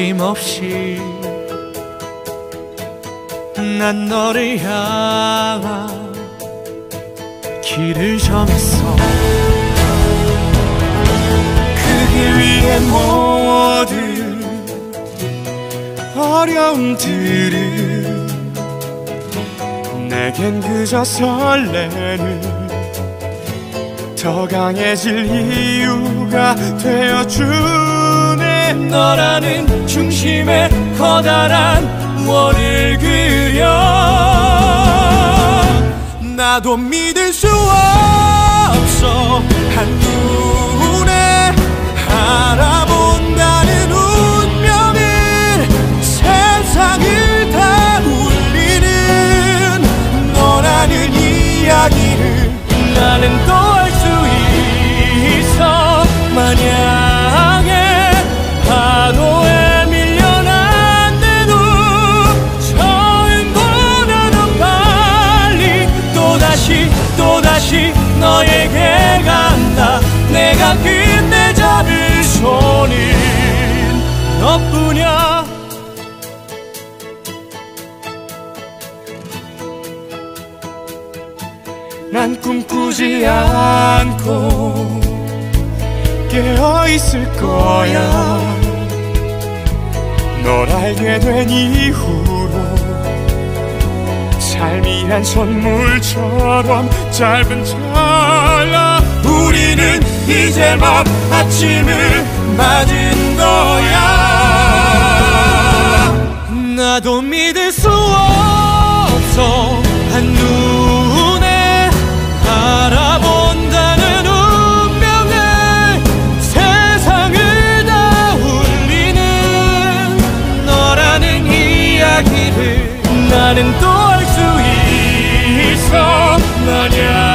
망설임 없이 난 너를 향한 길을 정했어. 그 길 위에 모든 어려움들을 내겐 그저 설레는 더 강해질 이유가 되어주네 너라는 중심에 커다란 원을 그려. 나도 믿을 수 없어. 한눈에 알아본다는 운명을 세상을 다 울리는 너라는 이야기를 나는 또알수 있어. 만약 너에게 간다 내가 그때 잡을 손은 너뿐이야. 난 꿈꾸지 않고 깨어 있을 거야. 널 알게 된 이후로 삶이 한 선물처럼 짧은 우리는 이제 막 아침을 맞은 거야. 나도 믿을 수 없어. 한눈에 알아본다는 운명을 세상을 다 울리는 너라는 이야기를 나는 또알수 있어. 만약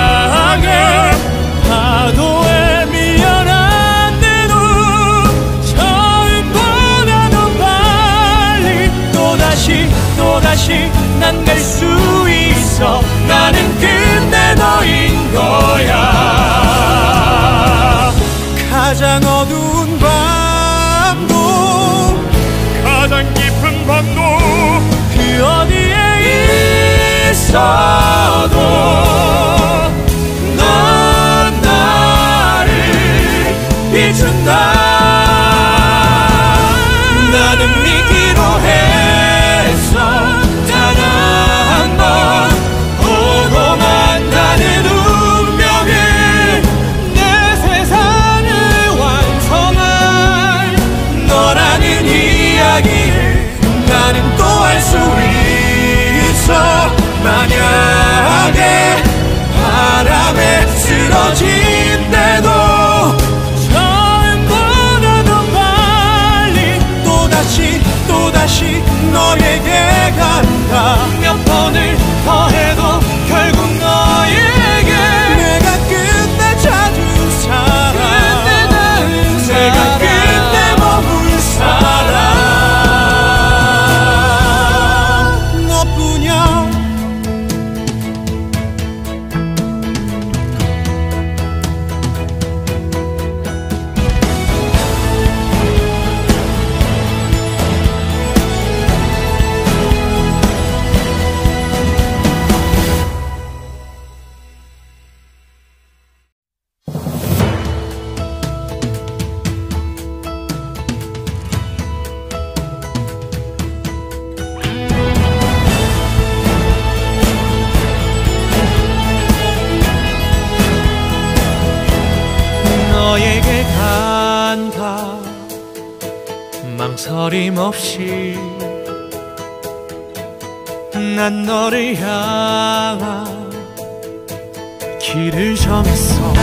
다시 난 갈 수 있어. 나는 그때 너인 거야. 가장 어두운 밤도 가장 깊은 밤도 그 어디에 있어도 넌 나를 비춘다. 나는 믿기로 했 때도 처음보다 더 빨리 또다시 또다시 너에게 간다 없이 난 너를 향한 길을 정했어.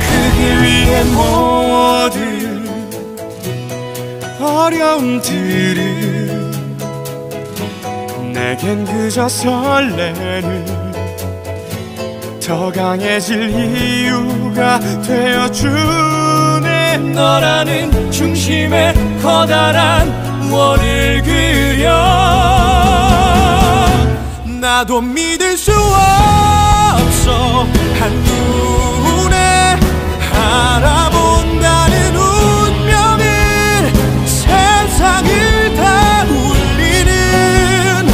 그길 위에 모든 어려움들을 내겐 그저 설레는 더 강해질 이유가 되어주네. 너라는 중심에 커다란 원을 그려. 나도 믿을 수 없어. 한눈에 알아본다는 운명을 세상을 다 울리는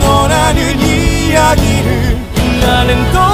너라는 이야기를 나는 또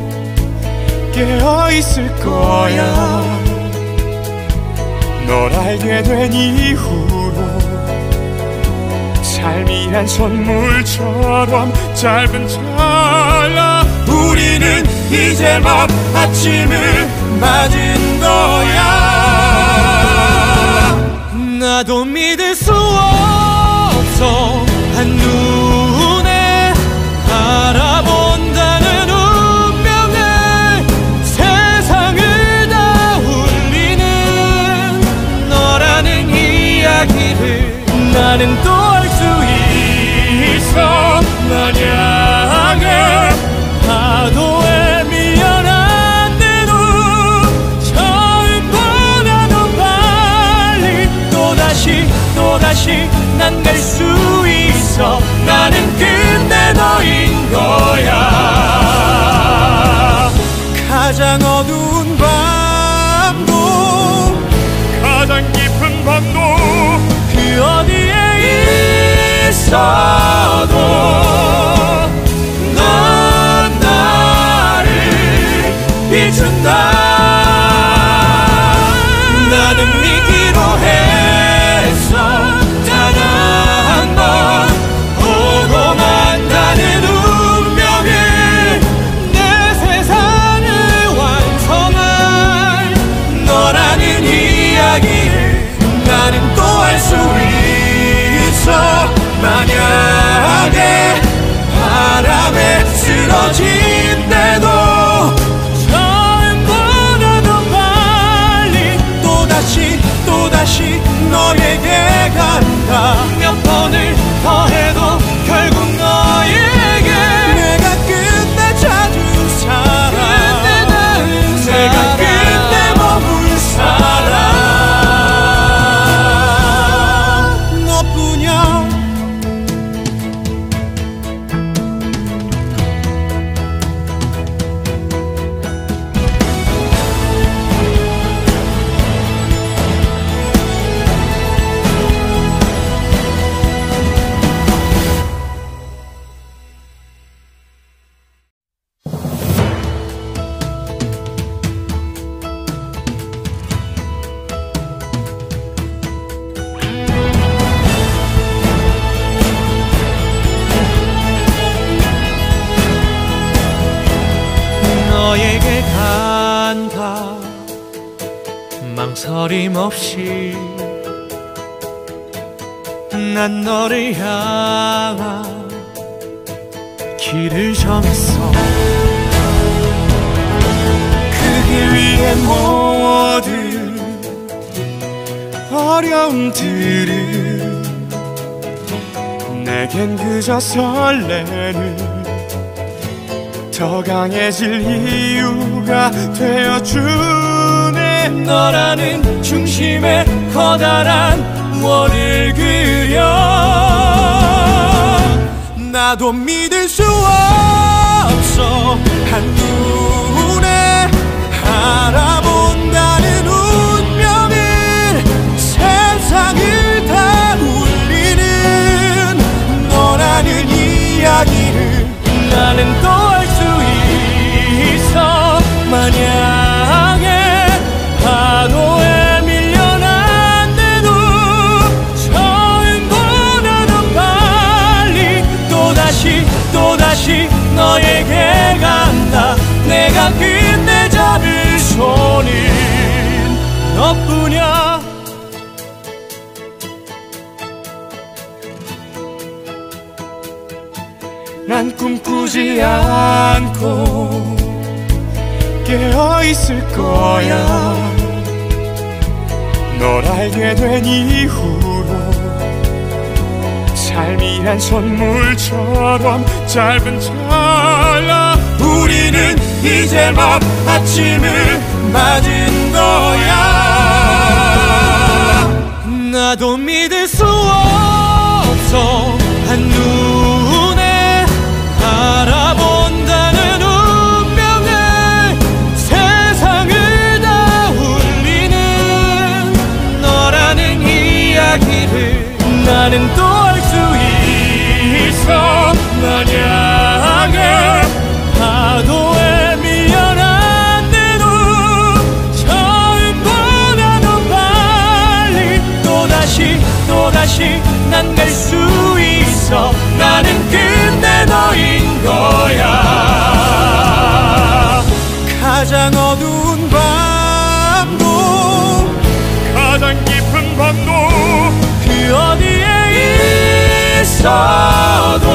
깨어 있을 거야. 널 알게 된 이후로 삶이란 선물처럼 짧은 찰나. 우리는 이제 막 아침을 맞은 거야. 나도 믿을 수 없어 있어 만약에 파도에 밀려난데도 처음보다도 빨리 또다시 또다시 난 갈 수 있어. 나는 그때 너인 거야. 가장 어두운 밤도 가장 깊은 밤도 있어도 넌 나를 비춘다 바람에 쓰러진대도 처음보다 더 빨리 또다시 또다시 너에게 간다 너에게 간다 내가 그때 잡을 손은 너뿐이야. 난 꿈꾸지 않고 깨어 있을 거야. 널 알게 된 이후로 삶이란 선물처럼 짧은 찰나 우리는 이제 막 아침을 맞은 거야. 나도 믿을 수 없어 있어 나는 근데 너인 거야. 가장 어두운 밤도 가장 깊은 밤도 그 어디에 있어도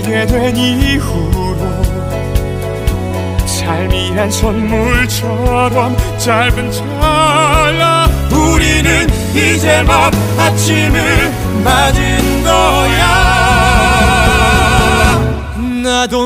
알게 된 이후로 삶이란 선물처럼 짧은 찰나 우리는 이제 막 아침을 맞은 거야. 나도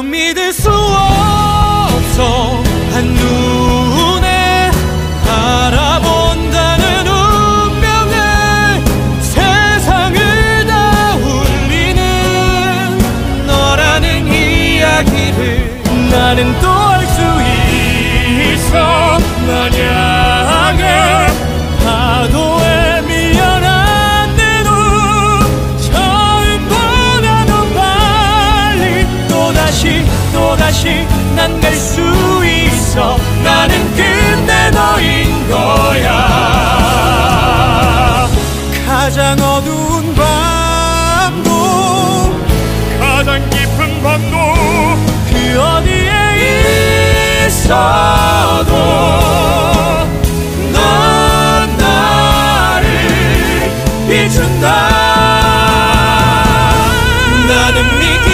다시 난 갈 수 있어. 나는 끝내 너인 거야. 가장 어두운 밤도 가장 깊은 밤도 그 어디에 있어도 넌 나를 비춘다. 나는 믿기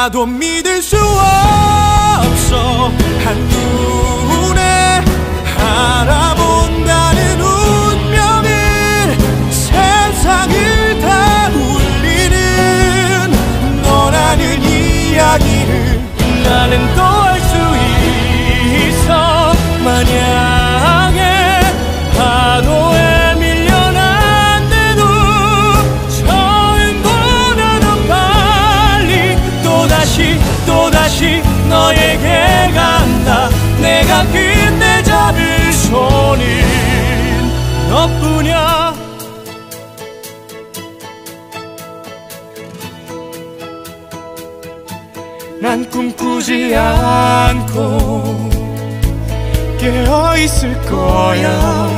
나도 믿을 수 없어. 한눈에 알아본다는 운명을 세상을 다 울리는 너라는 이야기를 나는 또알수 있어. 만약 내가 그때 잡을 손은 너뿐이야. 난 꿈꾸지 않고 깨어 있을 거야.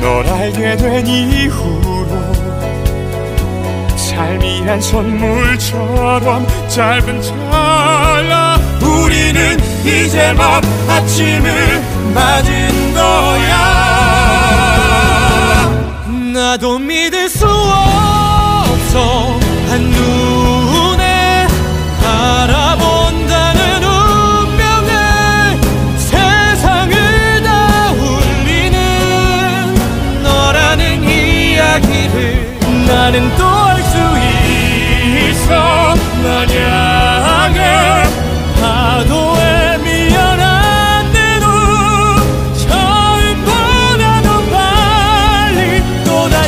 널 알게 된 이후로 삶이란 선물처럼 짧은 우리는 이제 막 아침을 맞은 거야. 나도 믿을 수 없어. 한눈에 알아본다는 운명을 세상을 다 울리는 너라는 이야기를 나는 또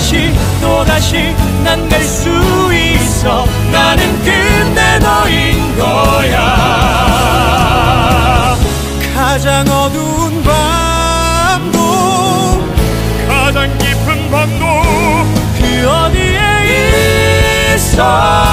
또다시 또다시 난 갈 수 있어. 나는 근데 너인 거야. 가장 어두운 밤도 가장 깊은 밤도 그 어디에 있어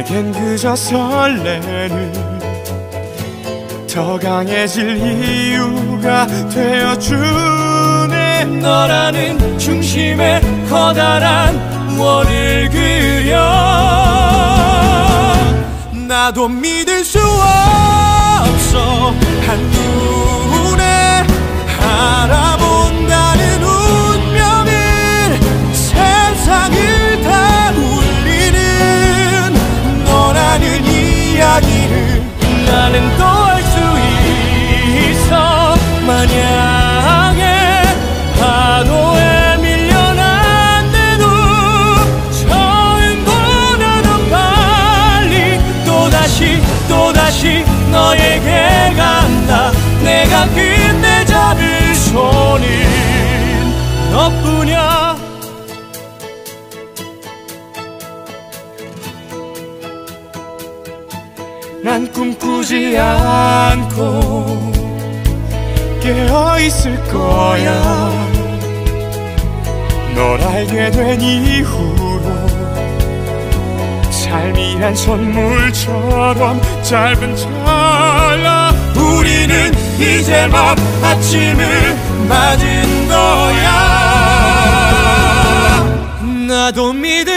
내겐 그저 설레는 더 강해질 이유가 되어주네. 너라는 중심에 커다란 원을 그려 나도 믿을 수 없어. 한눈에 이야기를 나는 또 할 수 있어. 만약에 파도에 밀려난대도 처음 보는 넌 빨리 또다시 또다시 너에게 간다. 내가 그때 잡을 손을 꾸지 않고 깨어 있을 거야. 널 알게 된 이후로 삶이 한 선물처럼 짧은 찰나. 우리는 이제 막 아침을 맞은 거야. 나도 없어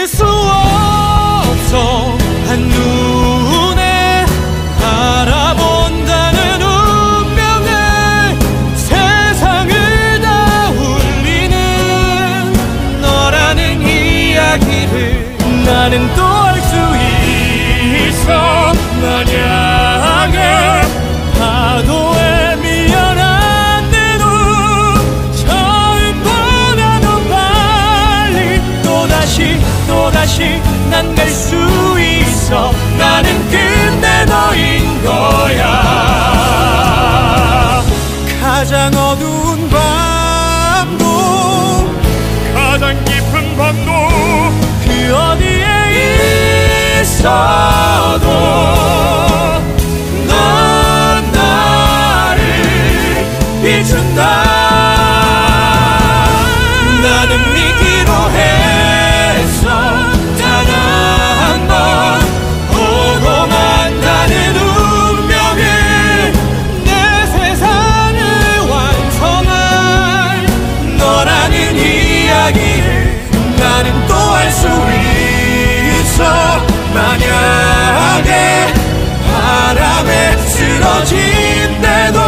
나는 또 알 수 있어. 만약에 파도에 밀려난데도 처음보다 더 빨리 또다시 또다시 난 갈 수 있어. 나는 끝내 너인 거야. 가장 어두운 어 쓰러진대도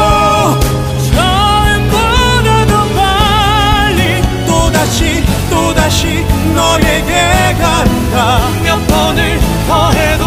처음보다 더 빨리 또다시 또다시 너에게 간다. 몇 번을 더 해도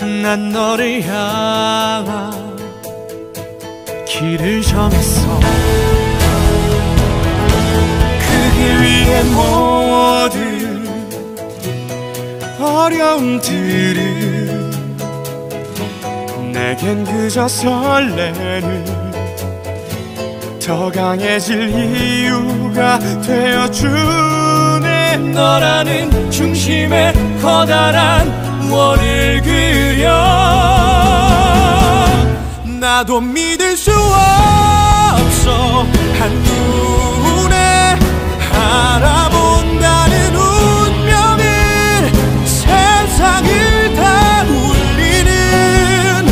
난 너를 향한 길을 정했어. 그 길 위에 모든 어려움들은 내겐 그저 설레는 더 강해질 이유가 되어주네. 너라는 중심에 커다란 월을 그 려. 나도 믿을 수 없어. 한눈에 알아본다는 운명을 세상을 다 울리는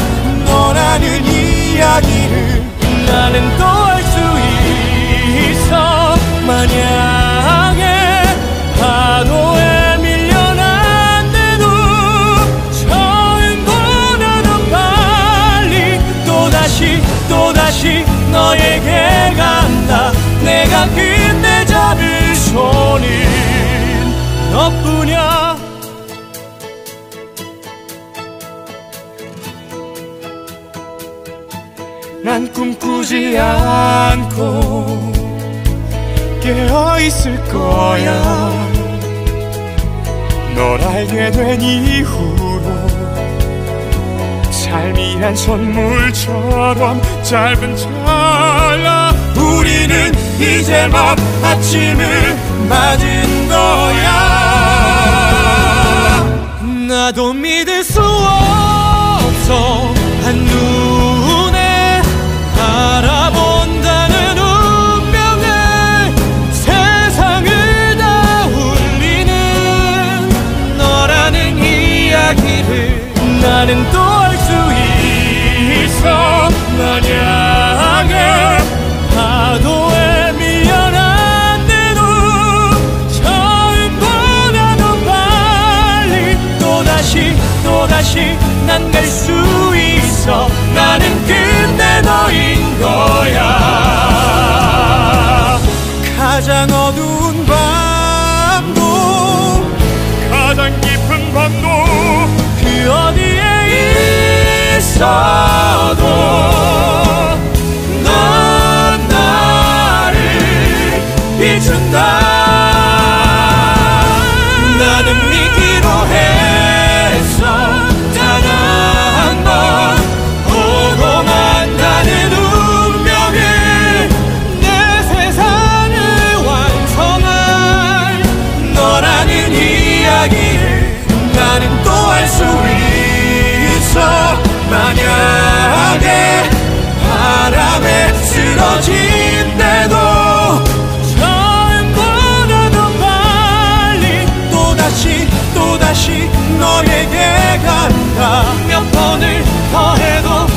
너라는 이야기를 나는 또 내가 그때 잡을 손은 너뿐이야. 난 꿈꾸지 않고 깨어 있을 거야. 널 알게 된 이후로 삶이 한 선물처럼 짧은 찰나. 우리는 이제 막 아침을 맞은 거야. 나도 믿을 수 없어 한눈에 알아본다는 운명을 세상을 다 울리는 너라는 이야기를 나는 또알수 있어 만약 다시 난 갈 수 있어. 나는 끝내 너인 거야. 가장 어두운 밤도 가장 깊은 밤도 그 어디에 있어? 너에게 간다. 몇 번을 더 해도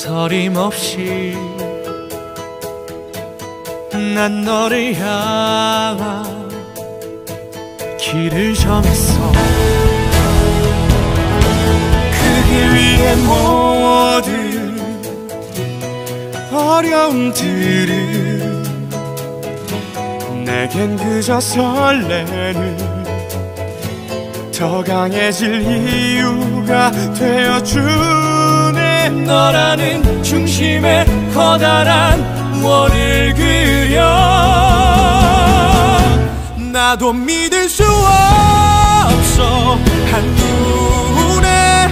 망설임 없이 난 너를 향한 길을 정했어. 그 길 위에 모든 어려움들은 내겐 그저 설레는 더 강해질 이유가 되어주네. 너라는 중심에 커다란 원을 그려. 나도 믿을 수 없어. 한눈에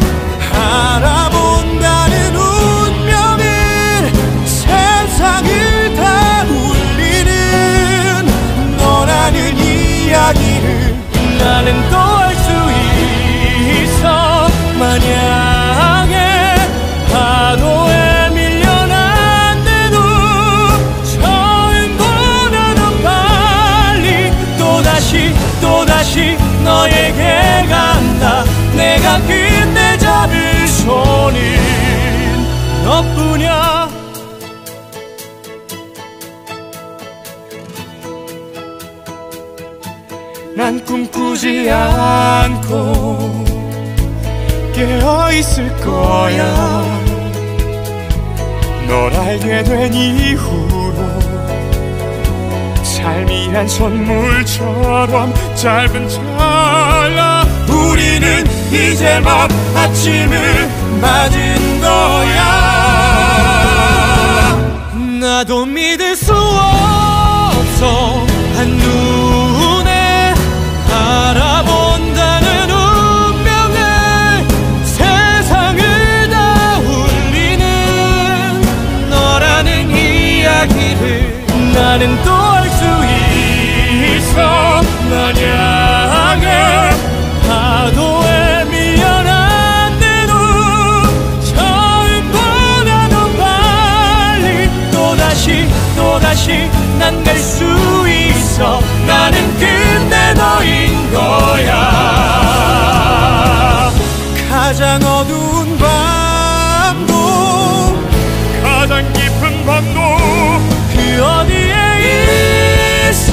알아본다는 운명을 세상을 다 울리는 너라는 이야기를 나는 또 너에게 간다. 내가 그때 잡을 손은 너뿐이야. 난 꿈꾸지 않고 깨어 있을 거야. 널 알게 된 이후 로 삶이란 선물처럼 짧은 찰나 우리는 이제 막 아침을 맞은 거야. 나도 믿을 수 없어 한눈에 알아본다는 운명을 세상을 다 울리는 너라는 이야기를 나는 또 만약에 파도에 밀려난데도 처음보다 더 빨리 또다시 또다시 난 갈 수 있어. 나는 그때 너인 거야. 가장 어두운 밤도 가장 깊은 밤도 그 어디에 있어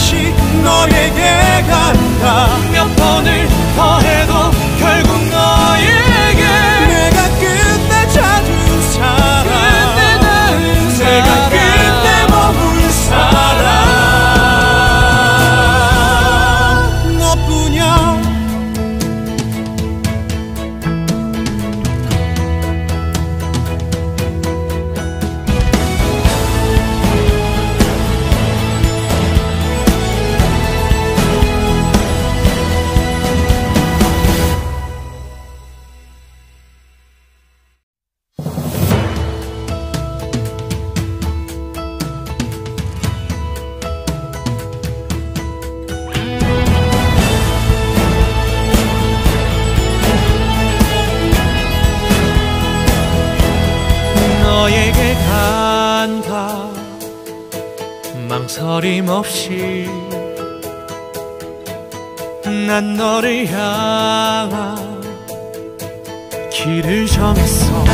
다시 너에게 간다. 망설임 없이 난 너를 향한 길을 정했어.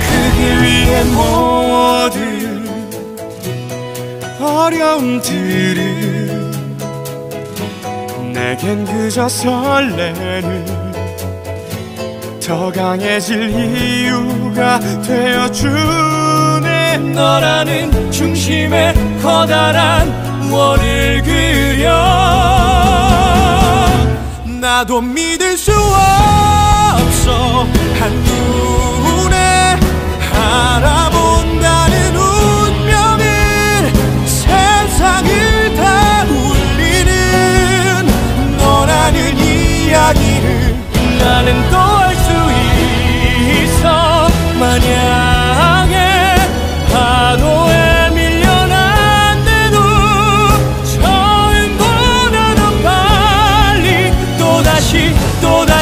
그 길 위에 모든 어려움들을 내겐 그저 설레는 더 강해질 이유가 되어주네 너라는 중심에 커다란 원을 그려. 나도 믿을 수 없어. 한눈에 알아본다는 운명을 세상을 다 울리는 너라는 이야기를 나는 또알수 있어. 만약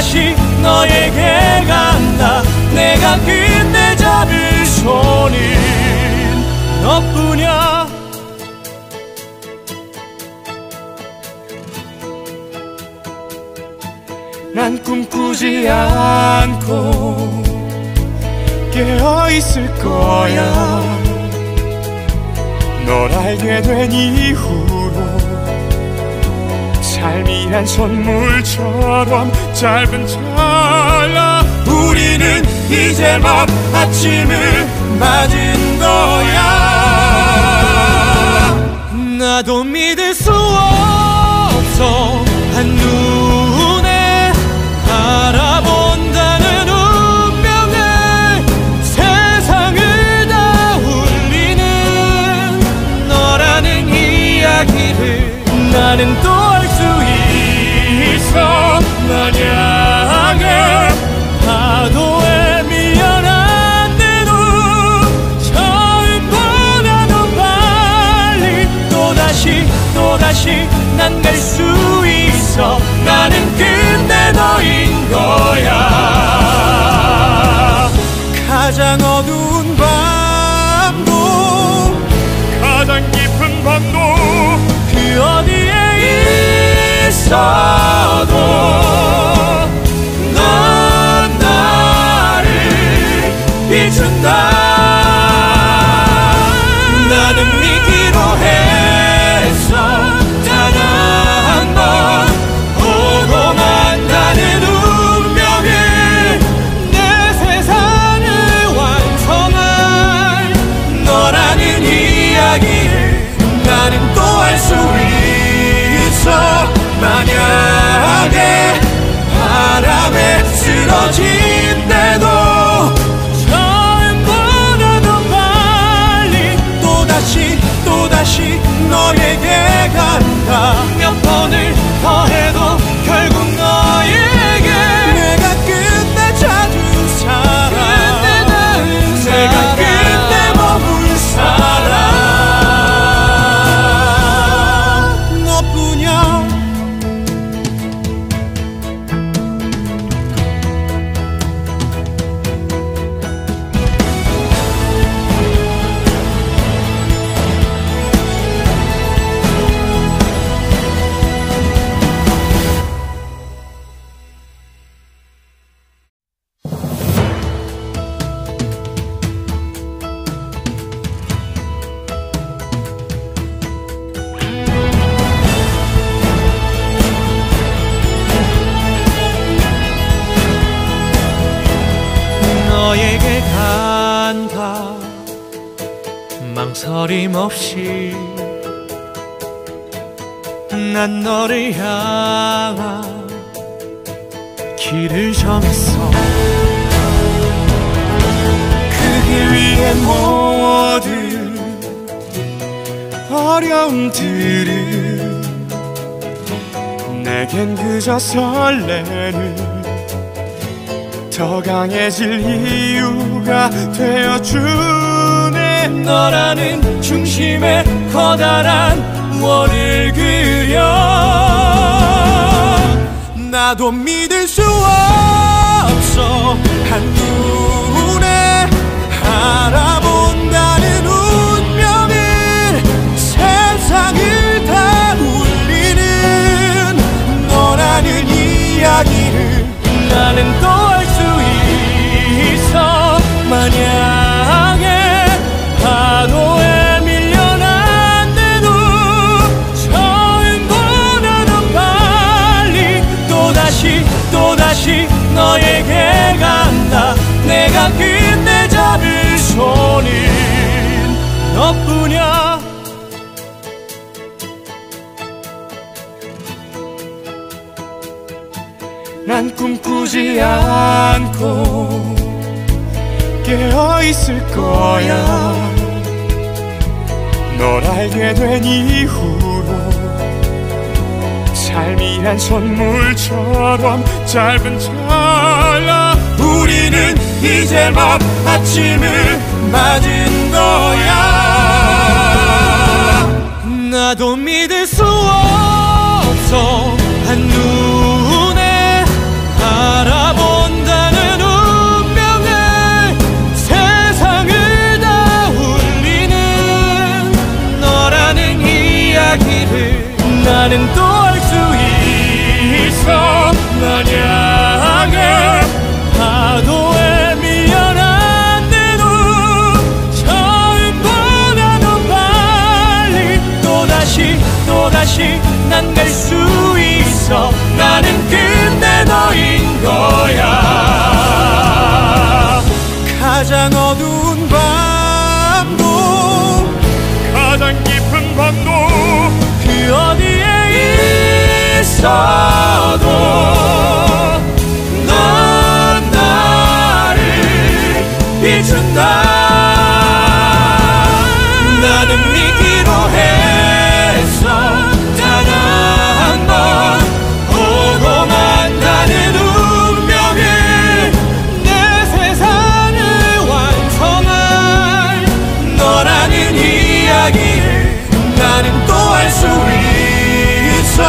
다시 너에게 간다. 내가 그때 잡을 손은 너뿐이야. 난 꿈꾸지 않고 깨어 있을 거야. 널 알게 된 이후 로 삶이란 선물처럼 짧은 찰나 우리는 이제 막 아침을 맞은 거야. 나도 믿을 수 없어 한눈에 알아본다는 운명을 세상을 다 울리는 너라는 이야기를 나는 또 만약에 파도에 밀려난데도 처음보다 더 빨리 또다시 또다시 난 갈 수 있어. 나는 그때 너인 거야. 가장 어두운 있어도 넌 나를 비춘다. 나는 믿기 쓰러진 때도 처음보다 더 빨리 또다시 또다시 너에게 간다. 몇 번을 더 해도 되어주네. 너라는 중심에 커다란 원을 그려. 나도 믿을 수 없어. 한눈에 알아본다는 운명을 세상을 다 울리는 너라는 이야기를 나는 또 잡을 손은 너뿐이야. 난 꿈꾸지 않고 깨어 있을 거야. 널 알게 된 이후로 삶이 한 선물처럼 짧은 찰나 우리는 이제 막 아침을 맞은 거야. 나도 믿을 수 없어. 한눈에 알아본다는 운명을 세상을 다 울리는 너라는 이야기를 나는 또알수 있어. 만약 다시 난 갈 수 있어. 나는 끝내 너인 거야. 가장 어두운 밤도 가장 깊은 밤도 그 어디에 있어도 수 있어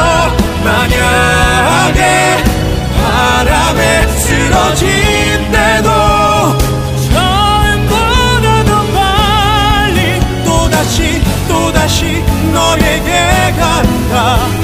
만약에 바람에 쓰러진대도 처음보다 더 빨리 또다시 또다시 너에게 간다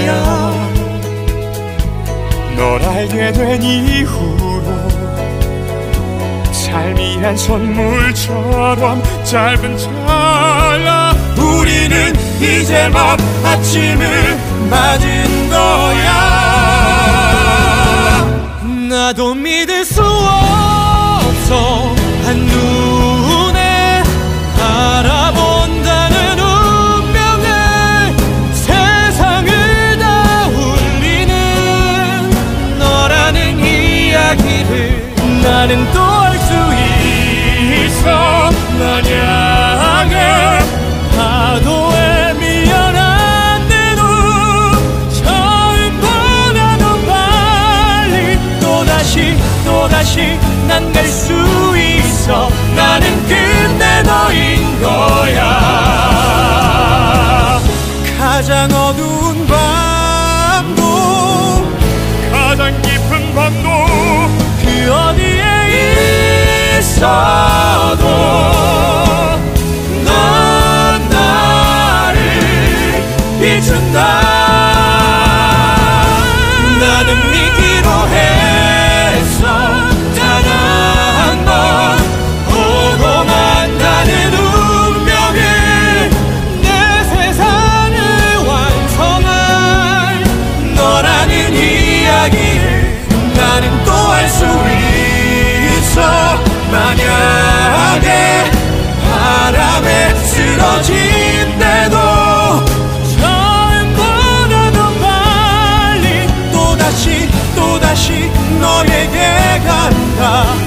거야. 널 알게 된 이후로 삶이 한 선물처럼 짧은 찰나 우리는 이제 막 아침을 맞은 거야. 나도 믿을 수 없어. 한눈 나는 또할수 있어. 만약에 파도에 미안한 대로 처음보다 더 빨리 또다시 또다시 난 갈 수 있어. 나는 그때 너인 거야. 가장 어두운 넘쳐도 넌 나를 비춘다. 나는 믿 다시 너에게 간다.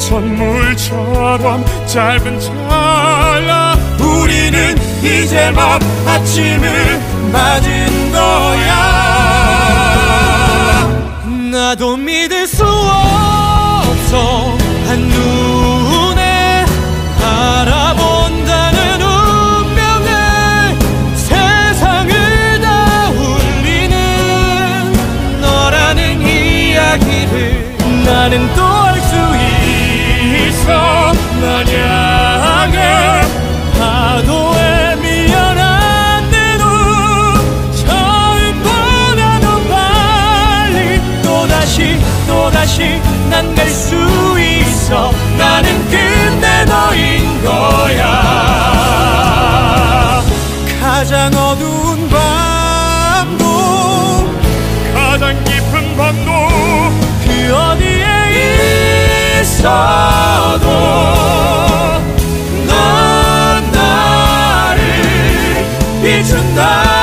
선물처럼 짧은 찰나. 우리는 이제 막 아침을 맞은 거야. 나도 믿을 수 없어. 한눈에 알아본다는 운명을 세상을 다 울리는 너라는 이야기를 나는 또 멈춰 만약에 파도에 미연한 내눈 처음보다 더 빨리 또다시 또다시 난 갈 수 있어. 나는 끝내 너인 거야. 가장 어 있어도 넌 나를 비춘다.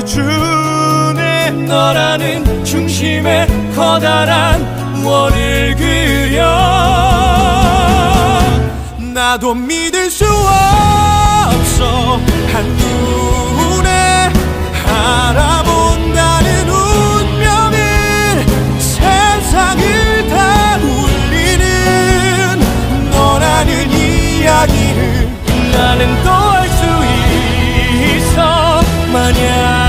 되어주네 너라는 중심에 커다란 원을 그려. 나도 믿을 수 없어. 한눈에 알아본다는 운명을 세상을 다 울리는 너라는 이야기를 나는 또알수 있어. 만약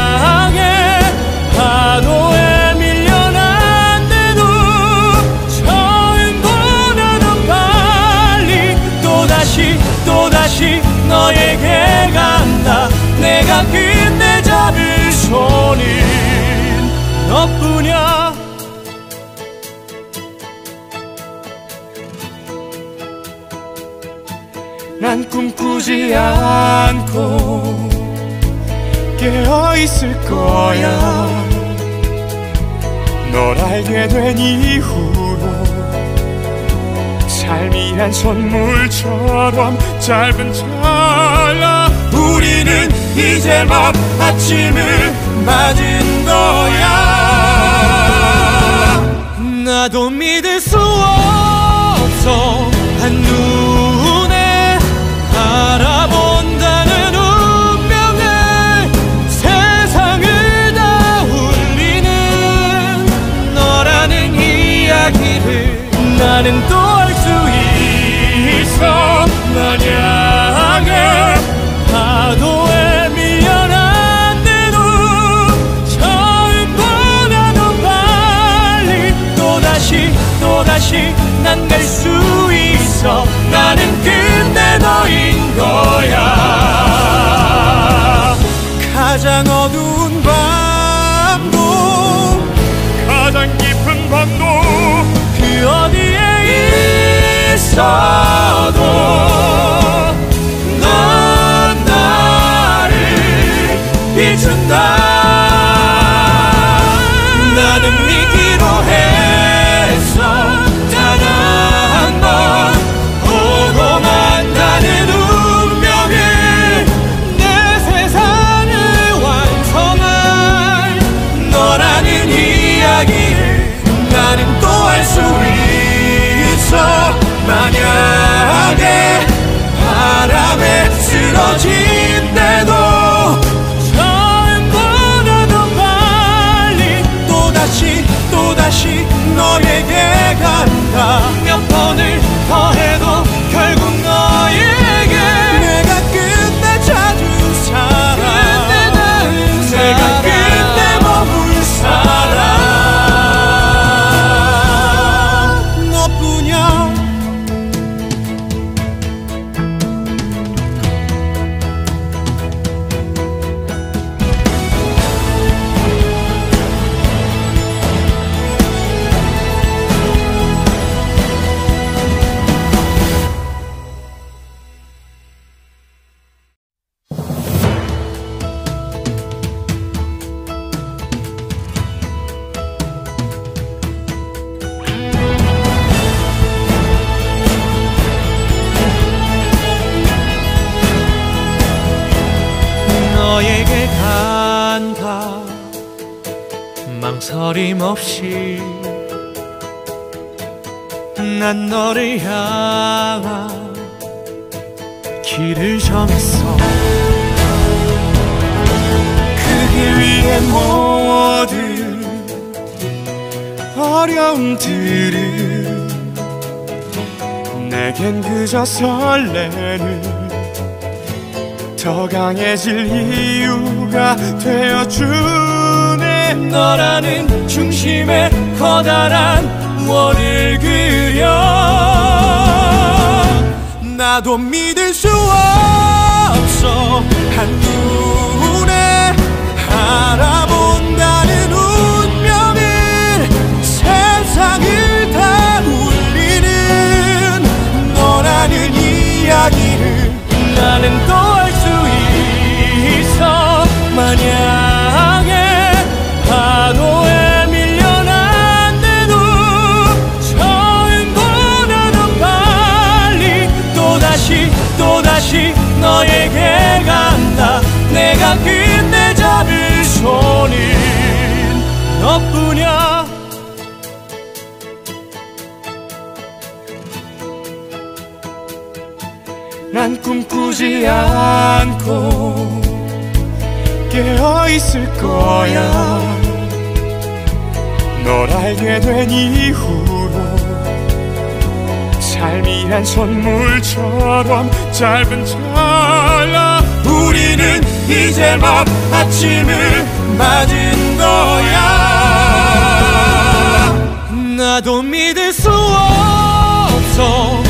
너에게 간다 내가 그때 잡을 손은 너뿐이야. 난 꿈꾸지 않고 깨어 있을 거야. 널 알게 된 이후로 삶이란 선물처럼 짧은 우리는 이제 막 아침을 맞은 거야. 나도 믿을 수 없어. 한눈에 알아본다는 운명을 세상을 다 울리는 너라는 이야기를 나는 또 알 수 있어 또다시 난 갈 수 있어. 나는 그때 너인 거야. 가장 어두운 밤도 가장 깊은 밤도 그 어디에 있어도 넌 나를 비춘다 바람에 쓰러진 때도 처음보다 더 빨리 또다시 또다시 어려움들을 내겐 그저 설레는 더 강해질 이유가 되어주네. 너라는 중심에 커다란 원을 그려 나도 믿을 수 없어. 한눈에 알아본 나는 또 알 수 있어. 만약에 파도에 밀려난대도 처음보다 더 빨리 또다시 또다시 너에게 간다. 내가 그때 잡을 손은 너뿐이야. 않고 깨어 있을 거야. 널 알게 된 이후로 삶이 한 선물처럼 짧은 찰나. 우리는 이제 막 아침을 맞은 거야. 나도 믿을 수 없어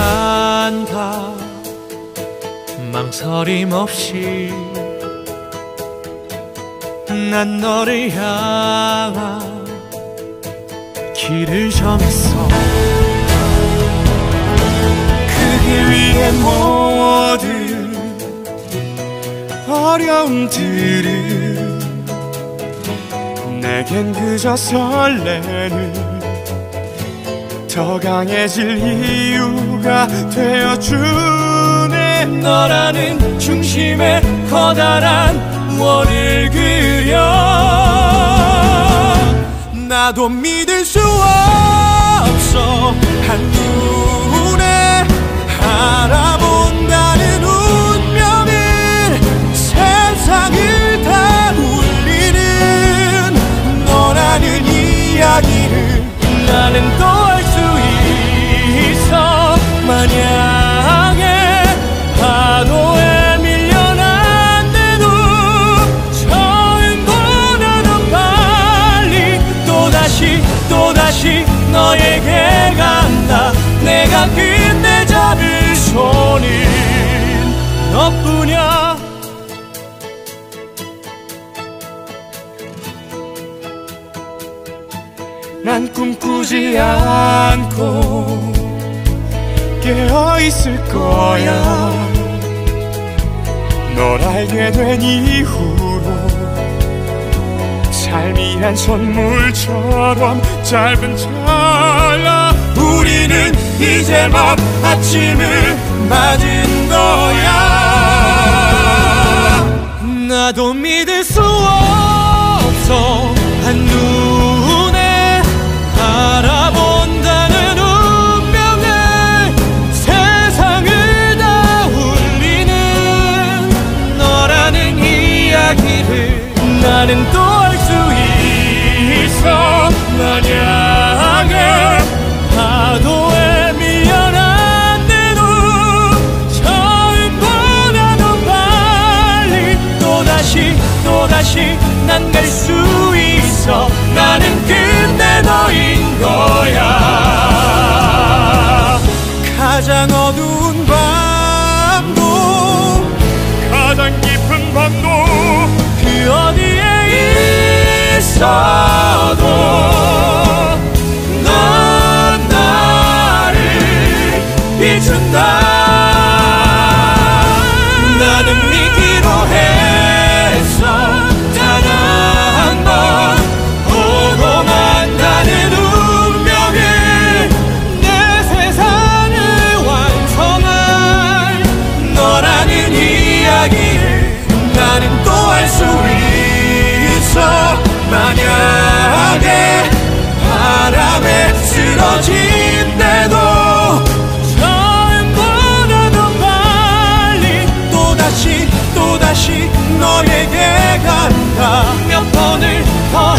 간다 망설임 없이 난 너를 향한 길을 정했어. 그길 위에 모든 어려움들을 내겐 그저 설레는 더 강해질 이유가 되어주네. 너라는 중심에 커다란 월을 그려. 나도 믿을 수 없어. 한눈에 알아본다는 운명을 세상을 다 울리는 너라는 이야기를 나는 또 너에게 간다. 내가 끝내 잡을 손은 너뿐이야. 난 꿈꾸지 않고 깨어 있을 거야. 널 알게 된 이후로 삶이 한 선물처럼 짧은 찰나. 우리는 이제 막 아침을 맞은 거야. 나도 믿을 수 없어 다 멀어진 때도 처음보다도 빨리 또다시 또다시 너에게 간다. 몇 번을 더